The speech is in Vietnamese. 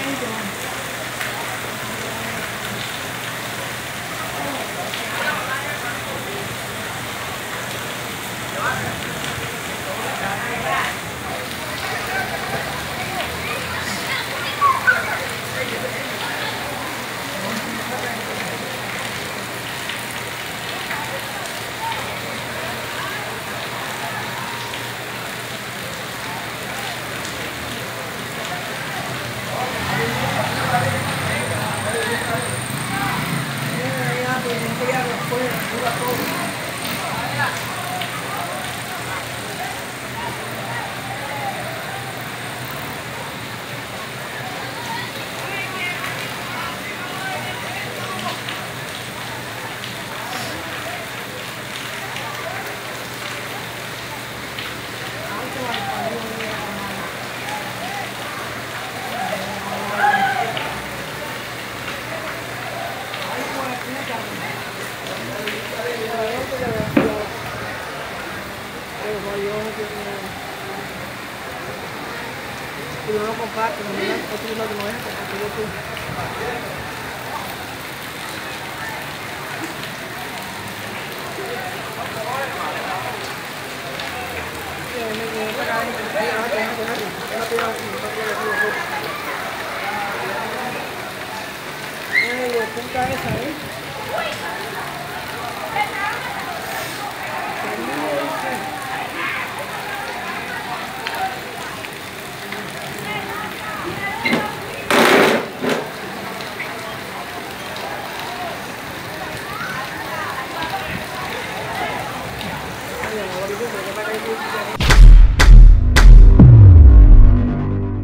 How you doing? Si no lo comparten, no es lo que no es compartido tú. Ay, puta esa, ¿eh? Thank you.